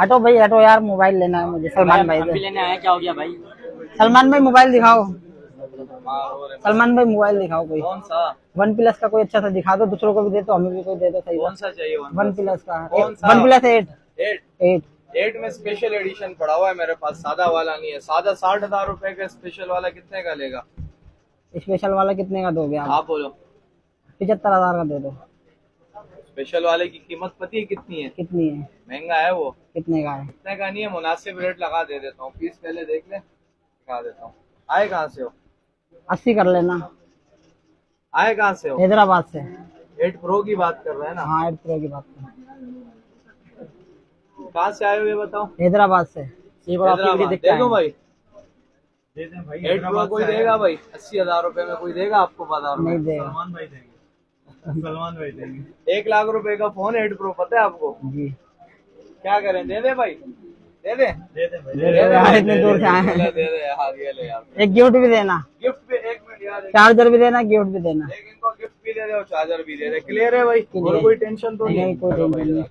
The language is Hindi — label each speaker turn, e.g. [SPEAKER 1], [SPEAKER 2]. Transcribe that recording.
[SPEAKER 1] हटो भाई हटो यार मोबाइल लेना है मुझे। सलमान भाई
[SPEAKER 2] हम भी लेने आए क्या हो गया भाई?
[SPEAKER 1] सलमान भाई मोबाइल दिखाओ। सलमान भाई मोबाइल दिखाओ कोई।
[SPEAKER 3] कौन सा?
[SPEAKER 1] वन प्लस का कोई अच्छा सा दिखा दो दूसरों को भी दे दो हमें भी कोई दे दो सही
[SPEAKER 3] कौन सा चाहिए वन
[SPEAKER 1] प्लस? का। One plus eight.
[SPEAKER 3] Eight?
[SPEAKER 1] Eight.
[SPEAKER 3] Eight में स्पेशल एडिशन पड़ा हुआ है मेरे पास सादा वाला नहीं है। सादा साठ हज़ार रूपए का स्पेशल वाला कितने का लेगा?
[SPEAKER 1] स्पेशल वाला कितने का दोगे आप?
[SPEAKER 3] बोलो।
[SPEAKER 1] पिछहत्तर हज़ार का दे दो।
[SPEAKER 3] स्पेशल वाले की कीमत पति है कितनी है?
[SPEAKER 1] कितनी है?
[SPEAKER 3] महँगा है वो?
[SPEAKER 1] कितने का है?
[SPEAKER 3] इतने का नहीं है मुनासिब रेट लगा दे देता हूँ। पीस पहले देख ले लगा देता हूँ। आए कहाँ से हो?
[SPEAKER 1] अस्सी कर लेना।
[SPEAKER 3] आए कहाँ से हो?
[SPEAKER 1] हैदराबाद से।
[SPEAKER 3] एट प्रो की बात कर रहे हैं ना?
[SPEAKER 1] हाँ एट प्रो की बात कर
[SPEAKER 3] कहाँ से आए हो ये बताओ?
[SPEAKER 1] हैदराबाद से।
[SPEAKER 2] देख
[SPEAKER 3] भाई। एट प्रो कोई देगा भाई? अस्सी हज़ार रुपए में कोई देगा आपको बाज़ार में?
[SPEAKER 1] नहीं देगा।
[SPEAKER 4] सलमान भाई देंगे। सलमान भाई देंगे
[SPEAKER 3] एक लाख रुपए का फ़ोन एट प्रो पता है आपको?
[SPEAKER 1] जी।
[SPEAKER 3] क्या करें? दे दे भाई। दे दे।
[SPEAKER 4] दे दे भाई।
[SPEAKER 1] दे दे यार इतने दूर से आए। हैं
[SPEAKER 3] दे दे यार ये ले यार।
[SPEAKER 1] एक गिफ्ट भी देना।
[SPEAKER 3] गिफ्ट भी एक मिनट यार।
[SPEAKER 1] चार्जर भी देना गिफ्ट भी देना।
[SPEAKER 3] एक इनको गिफ्ट भी दे दे और चार्जर भी दे दे। क्लियर है भाई। और कोई टेंशन तो नहीं
[SPEAKER 1] नहीं। कोई टेंशन नहीं।